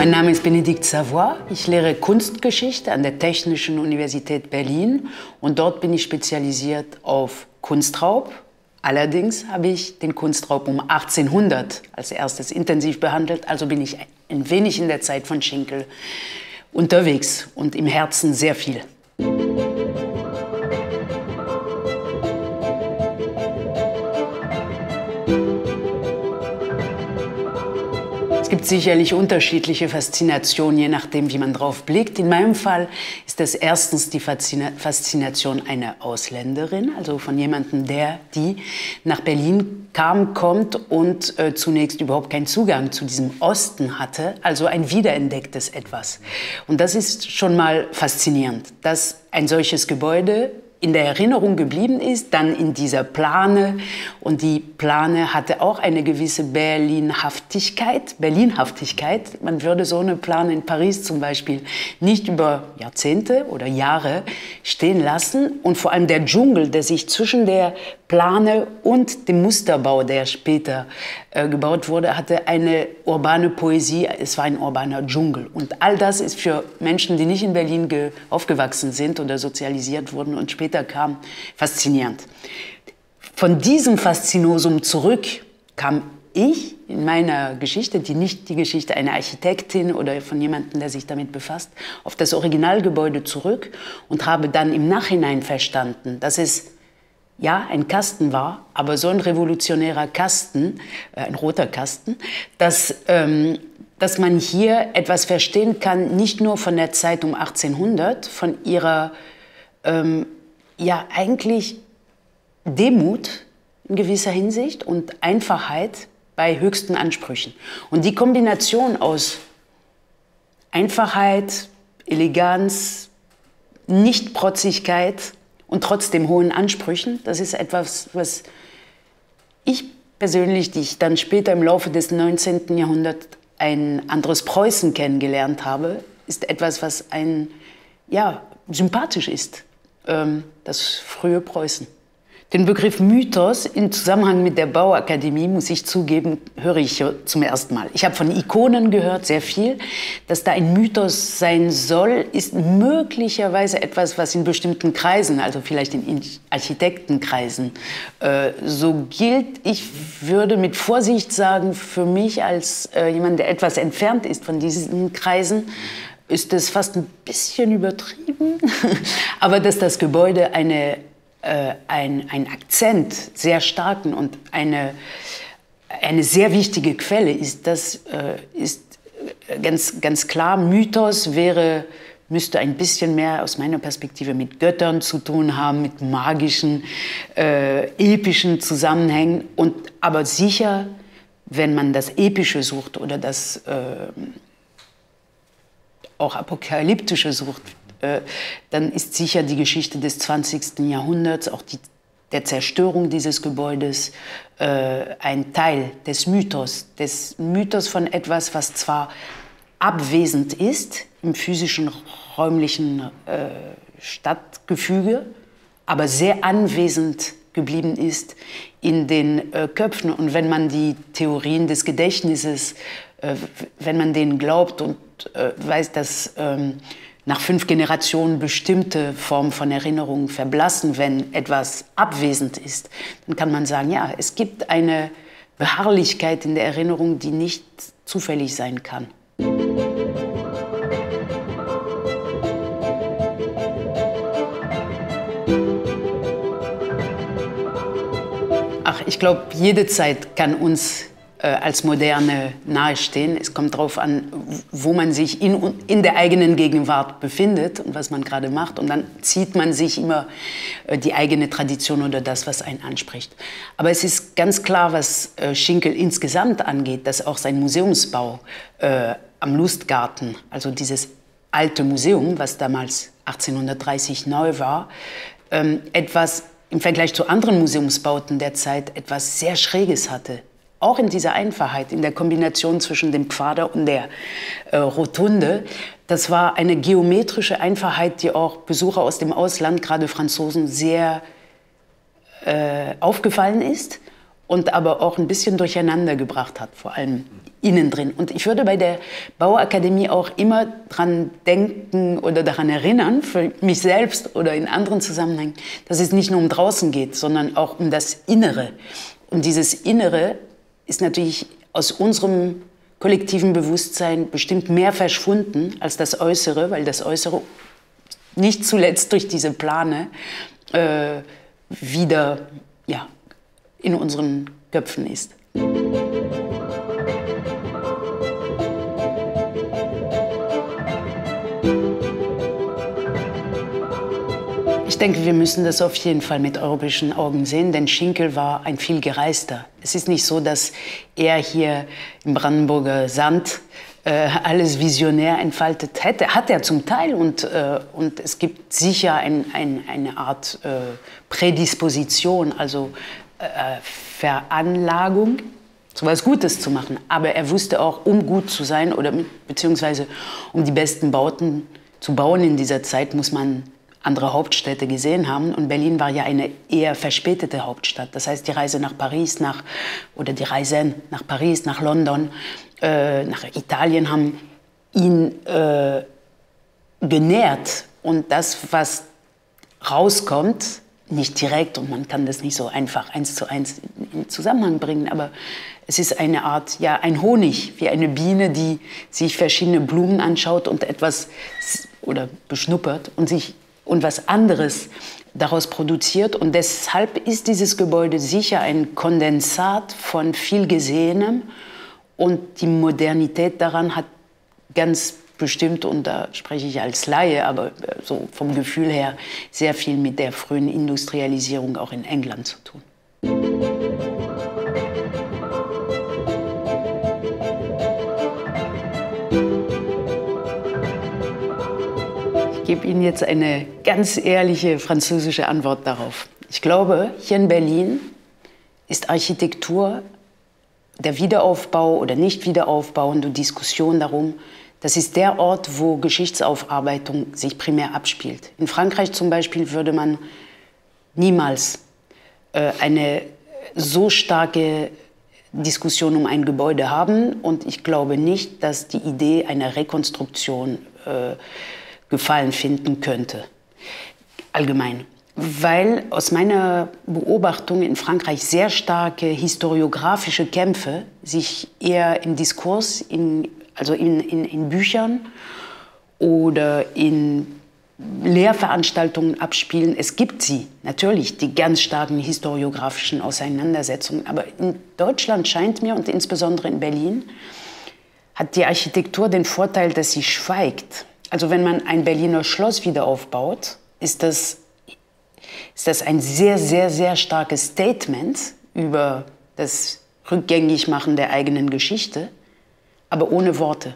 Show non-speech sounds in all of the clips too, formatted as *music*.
Mein Name ist Benedikt Savoy. Ich lehre Kunstgeschichte an der Technischen Universität Berlin und dort bin ich spezialisiert auf Kunstraub. Allerdings habe ich den Kunstraub um 1800 als erstes intensiv behandelt, also bin ich ein wenig in der Zeit von Schinkel unterwegs und im Herzen sehr viel. Gibt sicherlich unterschiedliche Faszinationen, je nachdem, wie man drauf blickt. In meinem Fall ist das erstens die Faszination einer Ausländerin, also von jemandem, der, die nach Berlin kam, kommt und äh, zunächst überhaupt keinen Zugang zu diesem Osten hatte, also ein wiederentdecktes Etwas. Und das ist schon mal faszinierend, dass ein solches Gebäude in der Erinnerung geblieben ist, dann in dieser Plane. Und die Plane hatte auch eine gewisse Berlinhaftigkeit, Berlinhaftigkeit. Man würde so eine Plane in Paris zum Beispiel nicht über Jahrzehnte oder Jahre stehen lassen. Und vor allem der Dschungel, der sich zwischen der Plane und dem Musterbau, der später äh, gebaut wurde, hatte eine urbane Poesie. Es war ein urbaner Dschungel. Und all das ist für Menschen, die nicht in Berlin aufgewachsen sind oder sozialisiert wurden und später kamen, faszinierend. Von diesem Faszinosum zurück kam ich in meiner Geschichte, die nicht die Geschichte einer Architektin oder von jemandem, der sich damit befasst, auf das Originalgebäude zurück und habe dann im Nachhinein verstanden, dass es ja, ein Kasten war, aber so ein revolutionärer Kasten, äh, ein roter Kasten, dass, ähm, dass man hier etwas verstehen kann, nicht nur von der Zeit um 1800, von ihrer, ähm, ja, eigentlich Demut in gewisser Hinsicht und Einfachheit bei höchsten Ansprüchen. Und die Kombination aus Einfachheit, Eleganz, Nichtprotzigkeit, und trotzdem hohen Ansprüchen. Das ist etwas, was ich persönlich, die ich dann später im Laufe des 19. Jahrhunderts ein anderes Preußen kennengelernt habe, ist etwas, was ein, ja, sympathisch ist, ähm, das frühe Preußen. Den Begriff Mythos im Zusammenhang mit der Bauakademie, muss ich zugeben, höre ich zum ersten Mal. Ich habe von Ikonen gehört, sehr viel. Dass da ein Mythos sein soll, ist möglicherweise etwas, was in bestimmten Kreisen, also vielleicht in Architektenkreisen, äh, so gilt. Ich würde mit Vorsicht sagen, für mich als äh, jemand, der etwas entfernt ist von diesen Kreisen, ist es fast ein bisschen übertrieben. *laughs* Aber dass das Gebäude eine äh, ein, Akzent sehr starken und eine, eine sehr wichtige Quelle ist, das äh, ist ganz, ganz klar, Mythos wäre, müsste ein bisschen mehr aus meiner Perspektive mit Göttern zu tun haben, mit magischen, äh, epischen Zusammenhängen. Und, aber sicher, wenn man das Epische sucht oder das äh, auch Apokalyptische sucht, äh, dann ist sicher die Geschichte des 20. Jahrhunderts, auch die, der Zerstörung dieses Gebäudes, äh, ein Teil des Mythos, des Mythos von etwas, was zwar abwesend ist im physischen, räumlichen äh, Stadtgefüge, aber sehr anwesend geblieben ist in den äh, Köpfen. Und wenn man die Theorien des Gedächtnisses, äh, wenn man denen glaubt und äh, weiß, dass ähm, nach fünf Generationen bestimmte Formen von Erinnerungen verblassen, wenn etwas abwesend ist, dann kann man sagen, ja, es gibt eine Beharrlichkeit in der Erinnerung, die nicht zufällig sein kann. Ach, ich glaube, jede Zeit kann uns als Moderne nahestehen. Es kommt darauf an, wo man sich in, in der eigenen Gegenwart befindet und was man gerade macht. Und dann zieht man sich immer äh, die eigene Tradition oder das, was einen anspricht. Aber es ist ganz klar, was äh, Schinkel insgesamt angeht, dass auch sein Museumsbau äh, am Lustgarten, also dieses alte Museum, was damals 1830 neu war, ähm, etwas im Vergleich zu anderen Museumsbauten der Zeit etwas sehr Schräges hatte auch in dieser Einfachheit, in der Kombination zwischen dem Quader und der äh, Rotunde, das war eine geometrische Einfachheit, die auch Besucher aus dem Ausland, gerade Franzosen, sehr äh, aufgefallen ist. und aber auch ein bisschen durcheinander gebracht hat, vor allem innen drin. Und ich würde bei der Bauakademie auch immer daran denken oder daran erinnern, für mich selbst oder in anderen Zusammenhängen, dass es nicht nur um draußen geht, sondern auch um das Innere. Und dieses Innere ist natürlich aus unserem kollektiven Bewusstsein bestimmt mehr verschwunden als das Äußere, weil das Äußere nicht zuletzt durch diese Plane äh, wieder ja, in unseren Köpfen ist. Denke, wir müssen das auf jeden Fall mit europäischen Augen sehen, denn Schinkel war ein viel gereister. Es ist nicht so, dass er hier im Brandenburger Sand äh, alles visionär entfaltet hätte. Hat er zum Teil und, äh, und es gibt sicher ein, ein, eine Art äh, Prädisposition, also äh, Veranlagung, so etwas Gutes zu machen. Aber er wusste auch, um gut zu sein oder beziehungsweise um die besten Bauten zu bauen in dieser Zeit, muss man andere Hauptstädte gesehen haben. Und Berlin war ja eine eher verspätete Hauptstadt. Das heißt, die Reise nach Paris nach, oder die Reisen nach Paris, nach London, äh, nach Italien haben ihn äh, genährt. Und das, was rauskommt, nicht direkt und man kann das nicht so einfach eins zu eins in Zusammenhang bringen, aber es ist eine Art, ja, ein Honig, wie eine Biene, die sich verschiedene Blumen anschaut und etwas oder beschnuppert und sich und was anderes daraus produziert. Und deshalb ist dieses Gebäude sicher ein Kondensat von viel Gesehenem und die Modernität daran hat ganz bestimmt, und da spreche ich als Laie, aber äh, so vom Gefühl her sehr viel mit der frühen Industrialisierung auch in England zu tun. Gebe Ihnen jetzt eine ganz ehrliche französische Antwort darauf. Ich glaube, hier in Berlin ist Architektur der Wiederaufbau oder Nicht-Wiederaufbau und die Diskussion darum, das ist der Ort, wo Geschichtsaufarbeitung sich primär abspielt. In Frankreich zum Beispiel würde man niemals äh, eine so starke Diskussion um ein Gebäude haben. Und ich glaube nicht, dass die Idee einer Rekonstruktion äh, Gefallen finden könnte. Allgemein. Weil aus meiner Beobachtung in Frankreich sehr starke historiografische Kämpfe sich eher im Diskurs, in also in, in, in Büchern oder in Lehrveranstaltungen abspielen. Es gibt sie, natürlich, die ganz starken historiografischen Auseinandersetzungen. Aber in Deutschland scheint mir, und insbesondere in Berlin, hat die Architektur den Vorteil, dass sie schweigt. Also wenn man ein Berliner Schloss wieder aufbaut, ist das, ist das ein sehr, sehr, sehr starkes Statement über das Rückgängigmachen der eigenen Geschichte aber ohne Worte.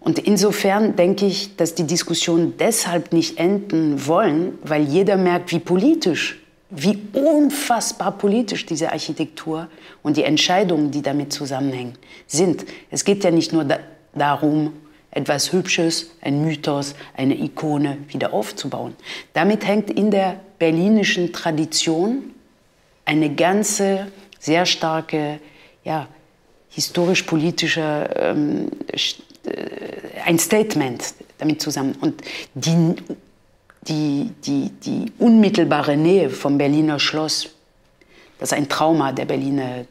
Und insofern denke ich, dass die Diskussionen deshalb nicht enden wollen, weil jeder merkt, wie politisch, wie unfassbar politisch diese Architektur und die Entscheidungen, die damit zusammenhängen, sind. Es geht ja nicht nur da darum, etwas Hübsches, ein Mythos, eine Ikone wieder aufzubauen. Damit hängt in der berlinischen Tradition eine ganze, sehr starke ja, historisch-politischer ähm, äh, ein Statement damit zusammen. Und die, die, die, die unmittelbare Nähe vom Berliner Schloss, das ein Trauma der Berliner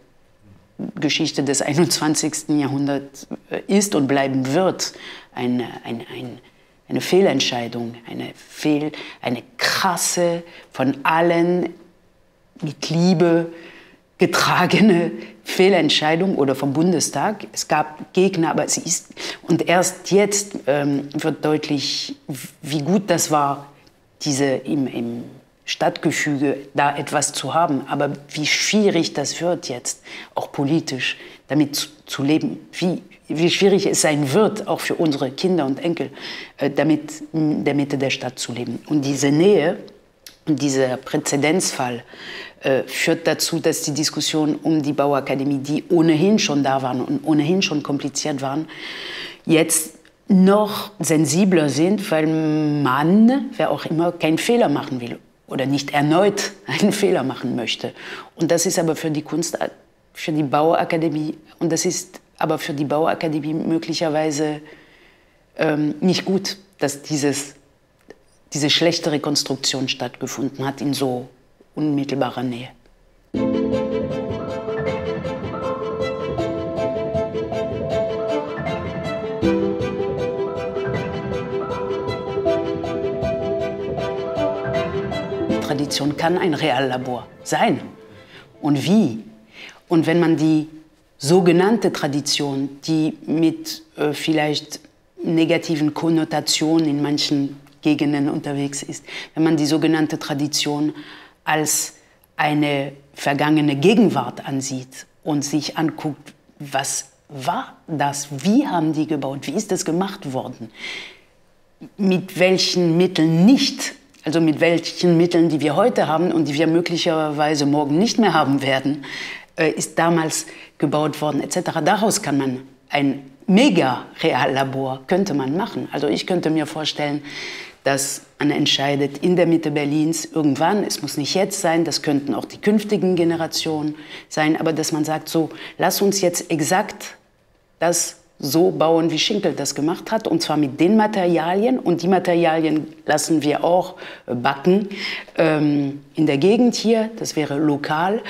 Geschichte des 21. Jahrhunderts äh, ist und bleiben wird, eine, eine, eine, eine Fehlentscheidung, eine, Fehl, eine krasse, von allen mit Liebe getragene Fehlentscheidung oder vom Bundestag. Es gab Gegner, aber sie ist und erst jetzt ähm, wird deutlich, wie gut das war, diese im, im Stadtgefüge da etwas zu haben, aber wie schwierig das wird jetzt, auch politisch, damit zu, zu leben, wie, wie schwierig es sein wird, auch für unsere Kinder und Enkel, äh, damit in der Mitte der Stadt zu leben. Und diese Nähe und dieser Präzedenzfall äh, führt dazu, dass die Diskussion um die Bauakademie, die ohnehin schon da waren und ohnehin schon kompliziert waren, jetzt noch sensibler sind, weil man, wer auch immer, keinen Fehler machen will oder nicht erneut *laughs* einen Fehler machen möchte. Und das ist aber für die Kunst für die Bauakademie, und das ist aber für die Bauakademie möglicherweise ähm, nicht gut, dass dieses, diese schlechte Rekonstruktion stattgefunden hat in so unmittelbarer Nähe. Tradition kann ein Reallabor sein. Und wie? Und wenn man die sogenannte Tradition, die mit äh, vielleicht negativen Konnotationen in manchen Gegenden unterwegs ist, wenn man die sogenannte Tradition als eine vergangene Gegenwart ansieht und sich anguckt, was war das, wie haben die gebaut, wie ist das gemacht worden, mit welchen Mitteln nicht, also mit welchen Mitteln, die wir heute haben und die wir möglicherweise morgen nicht mehr haben werden, äh, ist damals gebaut worden etc. Daraus kann man ein Mega-Reallabor könnte man machen. Also ich könnte mir vorstellen, dass man entscheidet in der Mitte Berlins irgendwann, es muss nicht jetzt sein, das könnten auch die künftigen Generationen sein, aber dass man sagt, so, lass uns jetzt exakt das so bauen, wie Schinkel das gemacht hat, und zwar mit den Materialien. Und die Materialien lassen wir auch backen ähm, in der Gegend hier, das wäre lokal.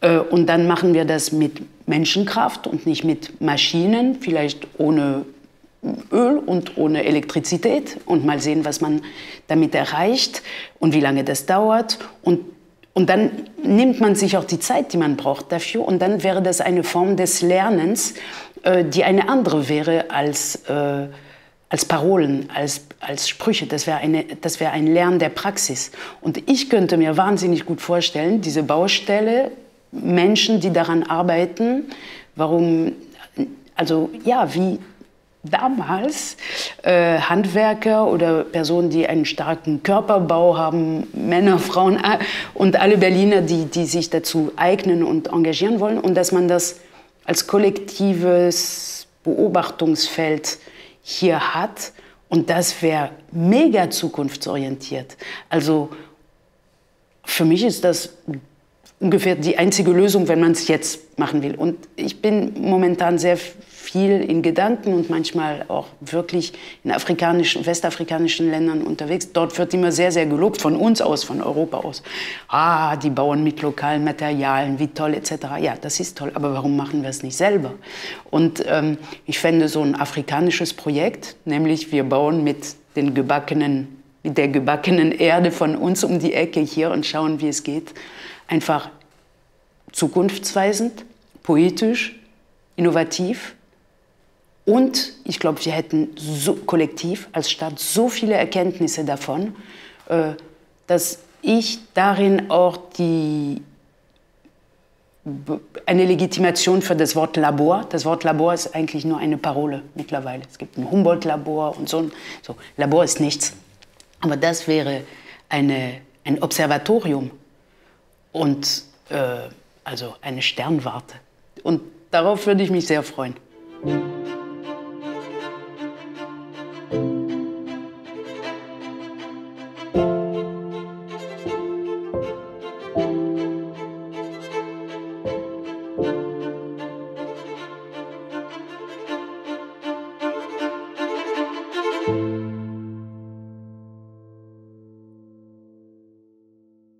Äh, und dann machen wir das mit Menschenkraft und nicht mit Maschinen, vielleicht ohne Öl und ohne Elektrizität und mal sehen, was man damit erreicht und wie lange das dauert. Und, und dann nimmt man sich auch die Zeit, die man braucht dafür und dann wäre das eine Form des Lernens, äh, die eine andere wäre als, äh, als Parolen, als, als Sprüche. Das wäre wär ein Lernen der Praxis. Und ich könnte mir wahnsinnig gut vorstellen, diese Baustelle Menschen, die daran arbeiten, warum, also ja, wie damals äh, Handwerker oder Personen, die einen starken Körperbau haben, Männer, Frauen äh, und alle Berliner, die, die sich dazu eignen und engagieren wollen und dass man das als kollektives Beobachtungsfeld hier hat und das wäre mega zukunftsorientiert. Also für mich ist das ungefähr die einzige Lösung, wenn man es jetzt machen will. Und ich bin momentan sehr viel in Gedanken und manchmal auch wirklich in afrikanischen, westafrikanischen Ländern unterwegs. Dort wird immer sehr, sehr gelobt, von uns aus, von Europa aus. Ah, die bauen mit lokalen Materialien, wie toll, etc. Ja, das ist toll, aber warum machen wir es nicht selber? Und ähm, ich fände so ein afrikanisches Projekt, nämlich wir bauen mit den gebackenen mit der gebackenen Erde von uns um die Ecke hier und schauen, wie es geht einfach zukunftsweisend, poetisch, innovativ. Und ich glaube, wir hätten so, kollektiv als Stadt so viele Erkenntnisse davon, äh, dass ich darin auch die, eine Legitimation für das Wort Labor. Das Wort Labor ist eigentlich nur eine Parole mittlerweile. Es gibt ein Humboldt-Labor und so. so. Labor ist nichts. Aber das wäre eine, ein Observatorium und äh, also eine Sternwarte. Und darauf würde ich mich sehr freuen.